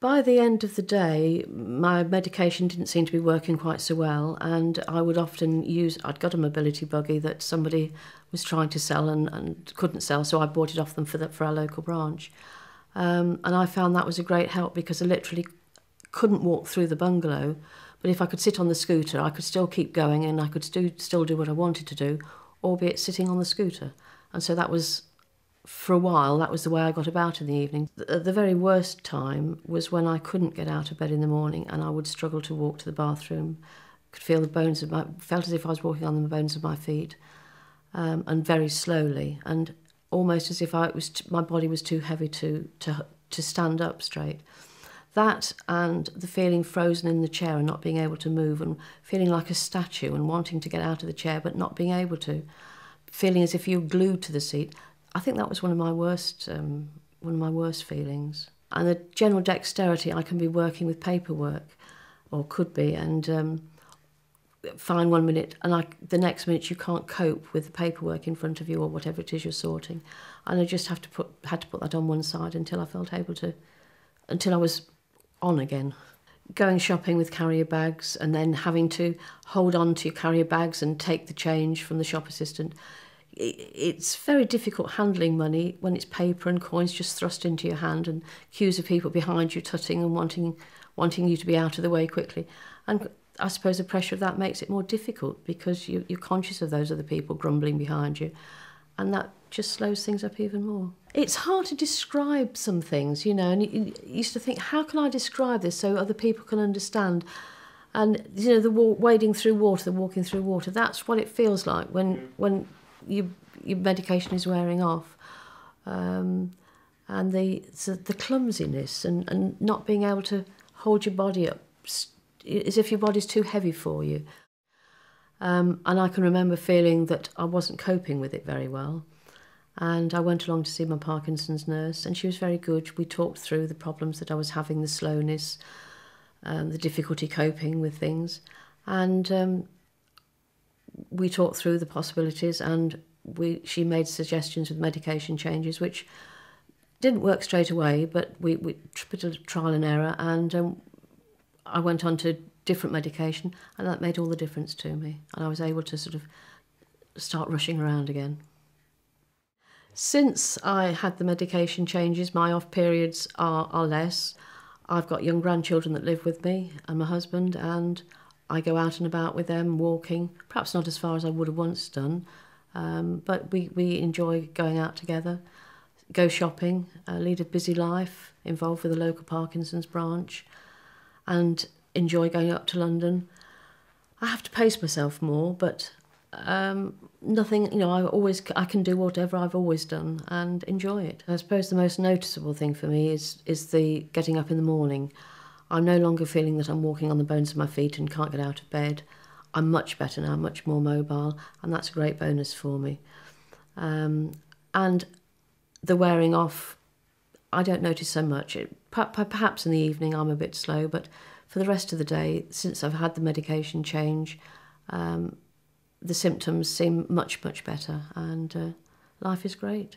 By the end of the day, my medication didn't seem to be working quite so well, and I would often use. I'd got a mobility buggy that somebody was trying to sell and, and couldn't sell, so I bought it off them for, the, for our local branch. Um, and I found that was a great help because I literally couldn't walk through the bungalow, but if I could sit on the scooter, I could still keep going and I could stu- still do what I wanted to do, albeit sitting on the scooter. And so that was for a while, that was the way I got about in the evening. The, the very worst time was when I couldn't get out of bed in the morning and I would struggle to walk to the bathroom. Could feel the bones of my, felt as if I was walking on the bones of my feet, um, and very slowly, and almost as if I was my body was too heavy to to to stand up straight. That and the feeling frozen in the chair and not being able to move, and feeling like a statue and wanting to get out of the chair but not being able to, feeling as if you're glued to the seat I think that was one of my worst, um, one of my worst feelings. And the general dexterity, I can be working with paperwork, or could be, and um, fine one minute, and I, the next minute you can't cope with the paperwork in front of you or whatever it is you're sorting, and I just have to put had to put that on one side until I felt able to, until I was on again. Going shopping with carrier bags and then having to hold on to your carrier bags and take the change from the shop assistant it's very difficult handling money when it's paper and coins just thrust into your hand and queues of people behind you tutting and wanting wanting you to be out of the way quickly. And I suppose the pressure of that makes it more difficult because you, you're conscious of those other people grumbling behind you. And that just slows things up even more. It's hard to describe some things, you know, and you, you used to think, how can I describe this so other people can understand? And, you know, the wa- wading through water, the walking through water, that's what it feels like when, when your, your medication is wearing off. Um, and the, so the clumsiness and, and not being able to hold your body up as if your body's too heavy for you. Um, and I can remember feeling that I wasn't coping with it very well. And I went along to see my Parkinson's nurse, and she was very good. We talked through the problems that I was having the slowness, um, the difficulty coping with things. And um, we talked through the possibilities and we she made suggestions with medication changes which didn't work straight away but we, we put a trial and error and um, I went on to different medication and that made all the difference to me and I was able to sort of start rushing around again. Since I had the medication changes, my off periods are, are less. I've got young grandchildren that live with me and my husband, and I go out and about with them, walking, perhaps not as far as I would have once done, um, but we, we enjoy going out together, go shopping, uh, lead a busy life, involved with the local Parkinson's branch, and enjoy going up to London. I have to pace myself more, but um, nothing, you know, I always, I can do whatever I've always done and enjoy it. I suppose the most noticeable thing for me is, is the getting up in the morning. I'm no longer feeling that I'm walking on the bones of my feet and can't get out of bed. I'm much better now, much more mobile, and that's a great bonus for me. Um, and the wearing off, I don't notice so much. It, perhaps in the evening I'm a bit slow, but for the rest of the day, since I've had the medication change, um, the symptoms seem much, much better, and uh, life is great.